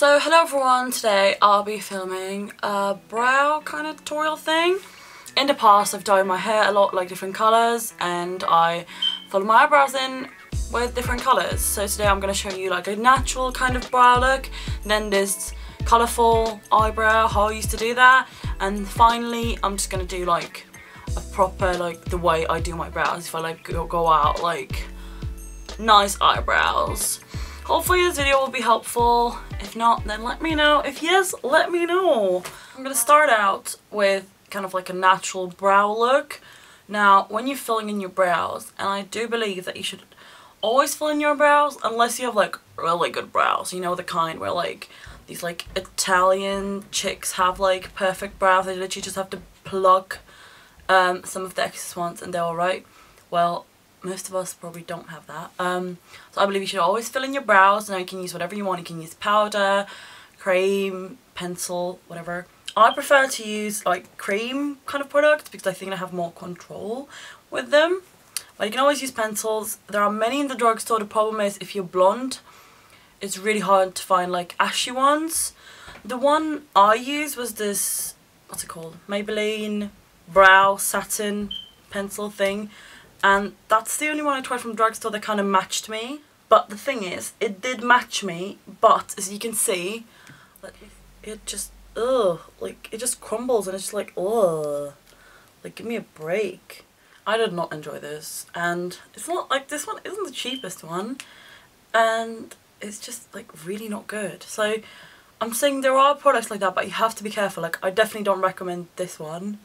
So hello everyone, today I'll be filming a brow kind of tutorial thing. In the past I've dyed my hair a lot like different colours and I fill my eyebrows in with different colours. So today I'm going to show you like a natural kind of brow look, then this colourful eyebrow, how I used to do that, and finally I'm just going to do like a proper like the way I do my brows if I like go, go out like nice eyebrows. Hopefully this video will be helpful. If not, then let me know. If yes, let me know. I'm to start out with kind of like a natural brow look. Now, when you're filling in your brows, and I do believe that you should always fill in your brows unless you have like really good brows. You know, the kind where like these like Italian chicks have like perfect brows. They literally just have to pluck um, some of the excess ones and they're alright. Well, most of us probably don't have that. Um, so I believe you should always fill in your brows. Now you can use whatever you want. You can use powder, cream, pencil, whatever. I prefer to use like cream kind of products because I think I have more control with them. But you can always use pencils. There are many in the drugstore. The problem is if you're blonde, it's really hard to find like ashy ones. The one I used was this, what's it called? Maybelline Brow Satin pencil thing and that's the only one I tried from drugstore that kind of matched me. But the thing is, it did match me, but as you can see, it just, ugh, like, it just crumbles and it's just like, ugh, like, give me a break. I did not enjoy this, and it's not, like, this one isn't the cheapest one, and it's just, like, really not good. So, I'm saying there are products like that, but you have to be careful. Like, I definitely don't recommend this one.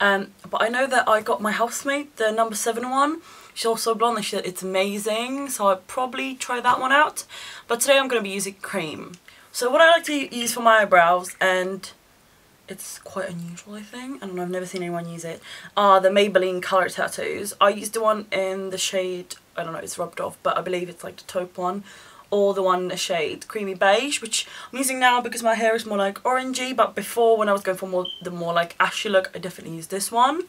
Um, but I know that I got my housemate, the number seven one. She's also blonde and she said it's amazing. So I'd probably try that one out. But today I'm going to be using cream. So what I like to use for my eyebrows and it's quite unusual I think. I don't know, I've never seen anyone use it. Are the Maybelline Color Tattoos. I used the one in the shade, I don't know, it's rubbed off, but I believe it's like the taupe one or the one shade creamy beige which I'm using now because my hair is more like orangey but before when I was going for more the more like ashy look I definitely used this one.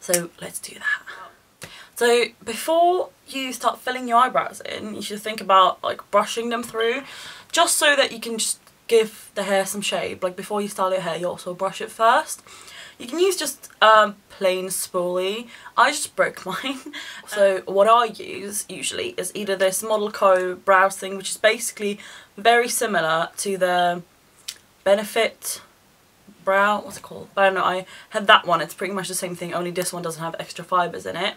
So let's do that. So before you start filling your eyebrows in you should think about like brushing them through just so that you can just give the hair some shape. Like before you style your hair you also brush it first you can use just um, plain spoolie. I just broke mine. so what I use usually is either this Model Co brows thing which is basically very similar to the Benefit brow, what's it called? I don't know, I had that one, it's pretty much the same thing only this one doesn't have extra fibres in it.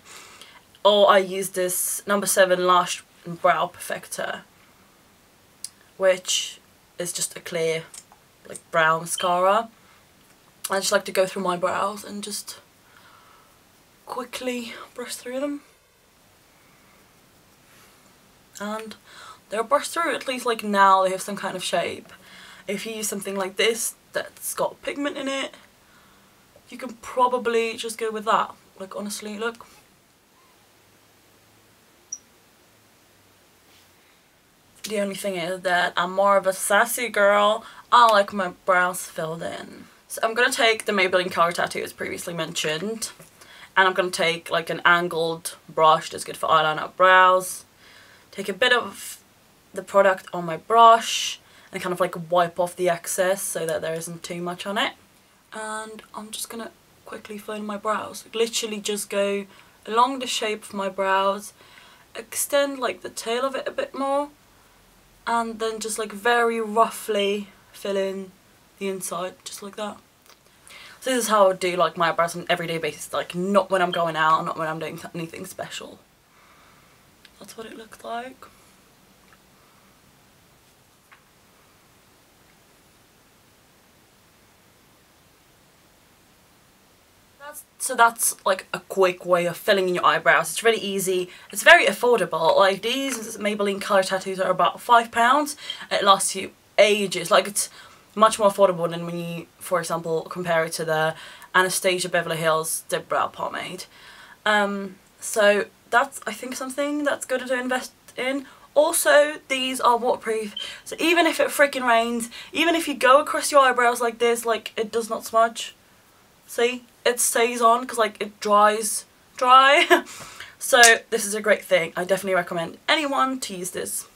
Or I use this number 7 Lash Brow Perfector which is just a clear like brow mascara I just like to go through my brows and just quickly brush through them. And they're brushed through, at least like now they have some kind of shape. If you use something like this that's got pigment in it, you can probably just go with that. Like honestly, look. The only thing is that I'm more of a sassy girl. I like my brows filled in. So I'm going to take the Maybelline Color Tattoo as previously mentioned. And I'm going to take like an angled brush that's good for eyeliner brows. Take a bit of the product on my brush and kind of like wipe off the excess so that there isn't too much on it. And I'm just going to quickly fill in my brows. Literally just go along the shape of my brows, extend like the tail of it a bit more, and then just like very roughly fill in the inside, just like that. So this is how I do like my eyebrows on an everyday basis, like not when I'm going out, not when I'm doing anything special. That's what it looks like. so that's like a quick way of filling in your eyebrows. It's really easy. It's very affordable. Like these Maybelline Color Tattoos are about £5. It lasts you ages. Like it's much more affordable than when you, for example, compare it to the Anastasia Beverly Hills Dip Brow Pomade. Um, so that's, I think, something that's good to invest in. Also, these are waterproof, so even if it freaking rains, even if you go across your eyebrows like this, like, it does not smudge. See? It stays on, because, like, it dries dry. so, this is a great thing. I definitely recommend anyone to use this.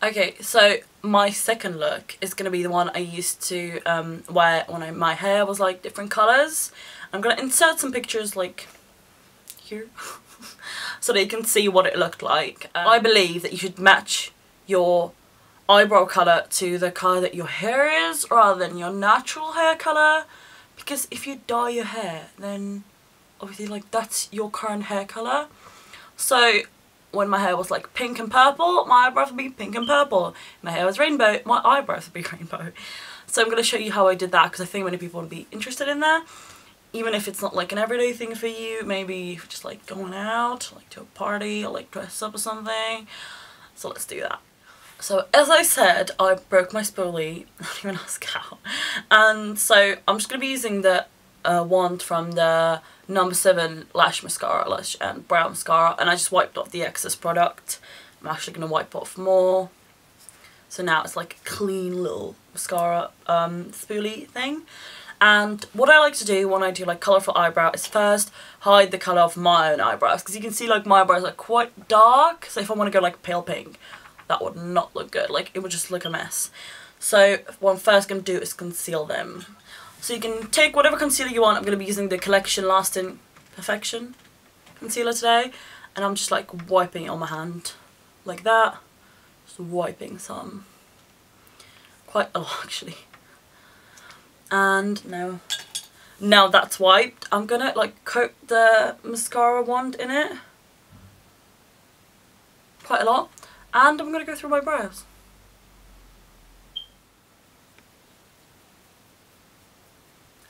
Okay, so my second look is going to be the one I used to um, wear when I, my hair was like different colours. I'm going to insert some pictures like here so that you can see what it looked like. Um, I believe that you should match your eyebrow colour to the colour that your hair is rather than your natural hair colour because if you dye your hair then obviously like that's your current hair colour. So when my hair was like pink and purple, my eyebrows would be pink and purple. my hair was rainbow, my eyebrows would be rainbow. So I'm going to show you how I did that because I think many people would be interested in that. Even if it's not like an everyday thing for you, maybe just like going out, like to a party or like dress up or something. So let's do that. So as I said, I broke my spoolie, not even ask how. And so I'm just going to be using the uh, wand from the number 7 lash mascara lash and brow mascara and I just wiped off the excess product. I'm actually going to wipe off more. So now it's like a clean little mascara um, spoolie thing. And what I like to do when I do like colourful eyebrow is first hide the colour of my own eyebrows. Because you can see like my eyebrows are quite dark. So if I want to go like pale pink, that would not look good. Like it would just look a mess. So what I'm first going to do is conceal them. So you can take whatever concealer you want. I'm going to be using the Collection Lasting Perfection concealer today. And I'm just like wiping it on my hand. Like that. Just wiping some. Quite a lot actually. And now, now that's wiped, I'm going to like coat the mascara wand in it. Quite a lot. And I'm going to go through my brows.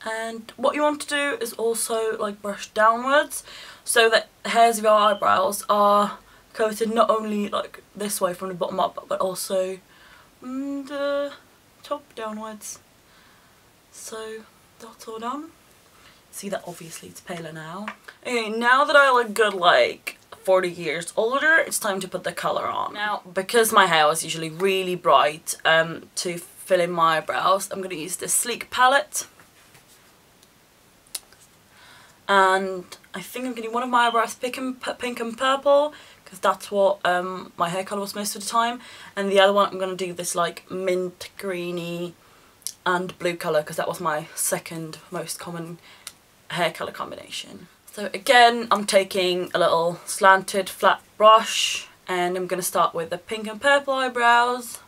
And what you want to do is also like brush downwards so that the hairs of your eyebrows are coated not only like this way from the bottom up but also mm, the top downwards. So that's all done. See that obviously it's paler now. Okay now that I look good like 40 years older it's time to put the colour on. Now because my hair is usually really bright um, to fill in my eyebrows I'm going to use this sleek palette and I think I'm getting one of my eyebrows pink and, pink and purple because that's what um, my hair colour was most of the time and the other one I'm going to do this like mint greeny and blue colour because that was my second most common hair colour combination. So again I'm taking a little slanted flat brush and I'm going to start with the pink and purple eyebrows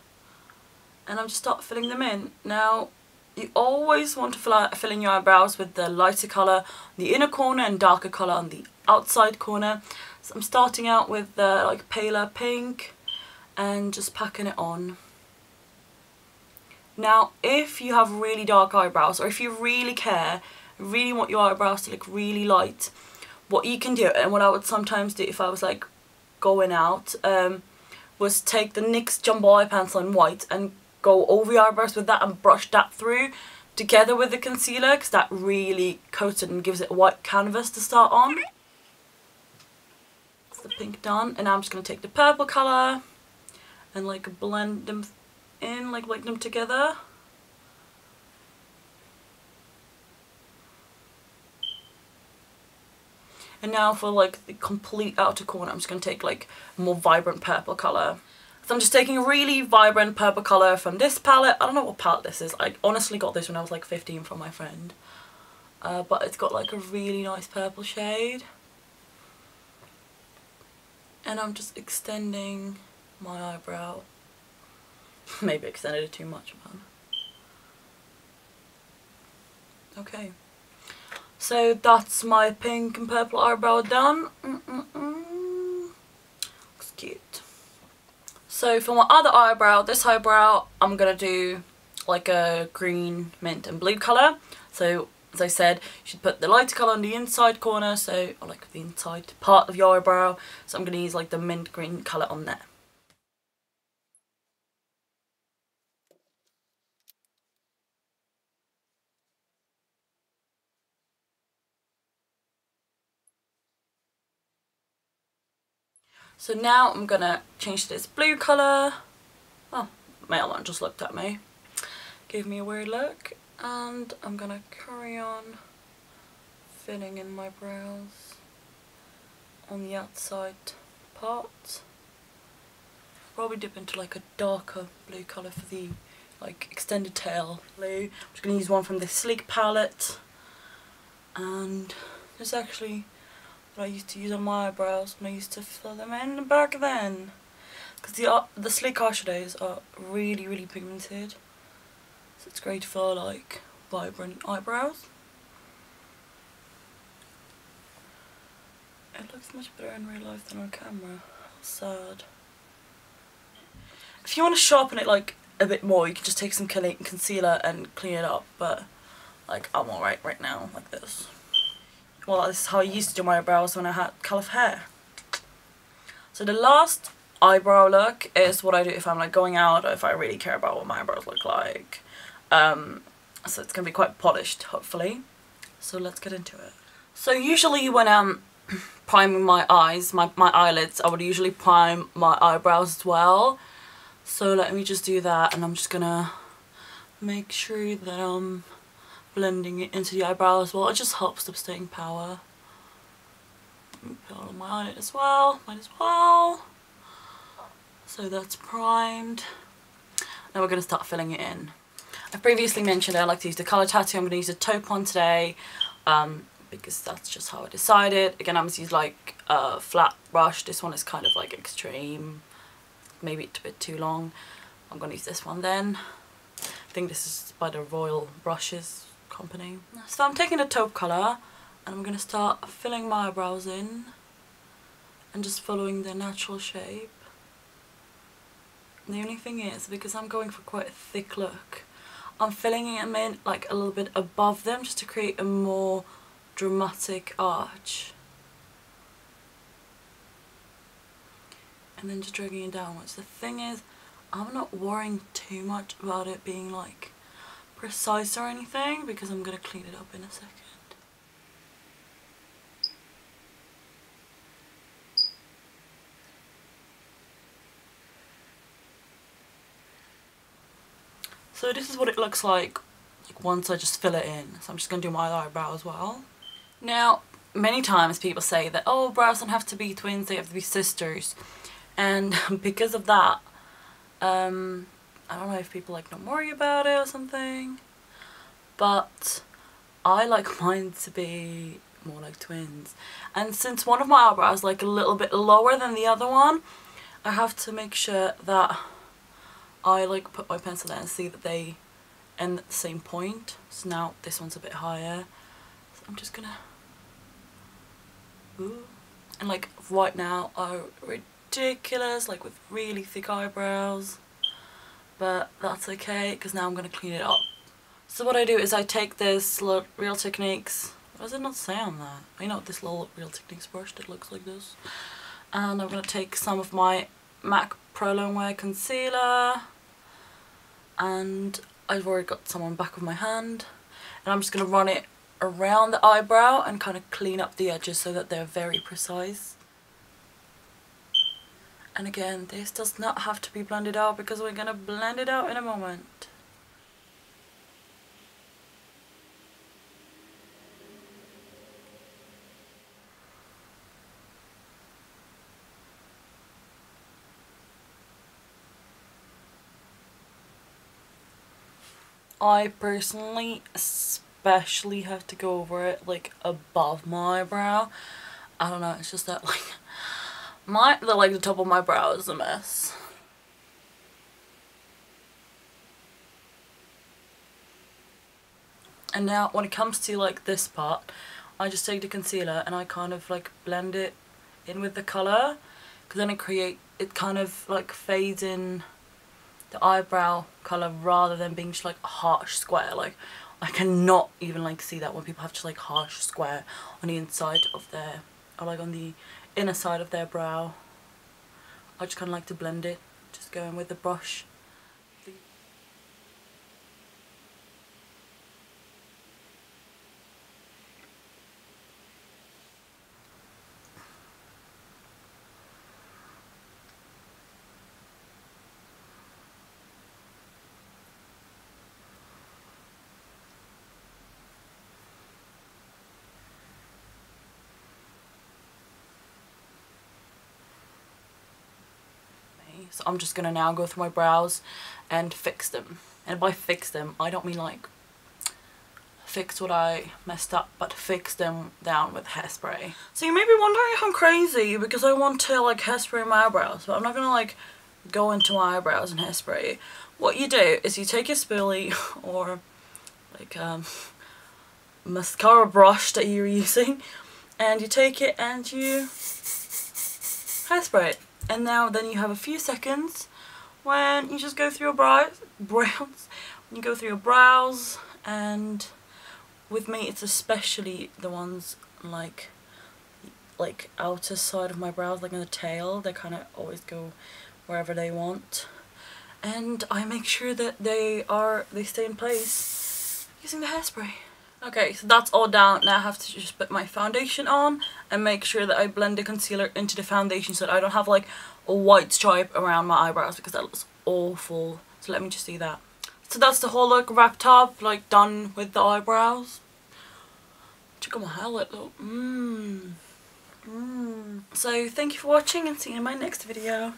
and I'm just start filling them in. Now you always want to fill, fill in your eyebrows with the lighter colour on the inner corner and darker colour on the outside corner. So I'm starting out with the like paler pink and just packing it on. Now if you have really dark eyebrows or if you really care, really want your eyebrows to look really light, what you can do and what I would sometimes do if I was like going out um, was take the NYX Jumbo Eye Pencil in white and go over your eyebrows with that and brush that through together with the concealer because that really coats it and gives it a white canvas to start on. That's the pink done and I'm just going to take the purple colour and like blend them in, like blend them together. And now for like the complete outer corner I'm just going to take like more vibrant purple colour. So I'm just taking a really vibrant purple colour from this palette. I don't know what palette this is. I honestly got this when I was like 15 from my friend. Uh, but it's got like a really nice purple shade. And I'm just extending my eyebrow. Maybe extended it too much, man. Okay. So that's my pink and purple eyebrow done. Mm -mm -mm. Looks cute. So for my other eyebrow, this eyebrow, I'm going to do like a green, mint and blue colour. So as I said, you should put the lighter colour on the inside corner, so or like the inside part of your eyebrow. So I'm going to use like the mint green colour on there. So now I'm going to change this blue colour. Oh, my one just looked at me. Gave me a weird look. And I'm going to carry on filling in my brows on the outside part. probably dip into like a darker blue colour for the like extended tail blue. I'm just going to use one from the Sleek palette. And this actually what I used to use on my eyebrows when I used to fill them in back then. Because the, uh, the Sleek eyeshadows are really, really pigmented. So it's great for like vibrant eyebrows. It looks much better in real life than on camera. How sad. If you want to sharpen it like a bit more, you can just take some concealer and clean it up. But like I'm alright right now, like this. Well, this is how I used to do my eyebrows when I had colour hair. So the last eyebrow look is what I do if I'm like going out or if I really care about what my eyebrows look like. Um, so it's going to be quite polished, hopefully. So let's get into it. So usually when I'm priming my eyes, my, my eyelids, I would usually prime my eyebrows as well. So let me just do that and I'm just going to make sure that I'm blending it into the eyebrow as well. It just helps the staying power. Put on my eyelid as well, might as well. So that's primed. Now we're going to start filling it in. I previously mentioned I like to use the colour tattoo. I'm going to use a taupe one today um, because that's just how I decided. Again, I'm going to use like a flat brush. This one is kind of like extreme, maybe it's a bit too long. I'm going to use this one then. I think this is by the Royal Brushes company. So I'm taking the taupe colour and I'm going to start filling my eyebrows in and just following their natural shape. the only thing is, because I'm going for quite a thick look, I'm filling them in like a little bit above them just to create a more dramatic arch. And then just dragging it downwards. The thing is, I'm not worrying too much about it being like precise or anything because I'm going to clean it up in a second. So this is what it looks like, like once I just fill it in. So I'm just going to do my eyebrow as well. Now, many times people say that, oh, brows don't have to be twins, they have to be sisters. And because of that, um, I don't know if people like don't worry about it or something. But I like mine to be more like twins. And since one of my eyebrows like a little bit lower than the other one, I have to make sure that I like put my pencil there and see that they end at the same point. So now this one's a bit higher. So I'm just gonna... Ooh. And like right now are ridiculous, like with really thick eyebrows. But that's okay because now I'm gonna clean it up. So what I do is I take this Real Techniques, what does it not say on that? I know this little Real Techniques brush that looks like this. And I'm going to take some of my MAC Pro Longwear Concealer and I've already got some on the back of my hand and I'm just going to run it around the eyebrow and kind of clean up the edges so that they're very precise. And again, this does not have to be blended out because we're going to blend it out in a moment. I personally especially have to go over it like above my eyebrow. I don't know, it's just that like my the like the top of my brow is a mess. And now when it comes to like this part, I just take the concealer and I kind of like blend it in with the colour because then it create it kind of like fades in the eyebrow colour rather than being just like a harsh square. Like I cannot even like see that when people have just like harsh square on the inside of their or like on the inner side of their brow. I just kind of like to blend it, just going with the brush. So I'm just gonna now go through my brows and fix them. And by fix them, I don't mean like fix what I messed up, but fix them down with hairspray. So you may be wondering if I'm crazy because I want to like hairspray my eyebrows, but I'm not gonna like go into my eyebrows and hairspray. What you do is you take a spoolie or like um, mascara brush that you're using and you take it and you hairspray it. And now then you have a few seconds when you just go through your brows, brows, when you go through your brows and with me it's especially the ones like like outer side of my brows like in the tail they kind of always go wherever they want. And I make sure that they are they stay in place using the hairspray okay so that's all down. Now I have to just put my foundation on and make sure that I blend the concealer into the foundation so that I don't have like a white stripe around my eyebrows because that looks awful. So let me just do that. So that's the whole look wrapped up like done with the eyebrows. Check out my highlight look mmm mmm so thank you for watching and see you in my next video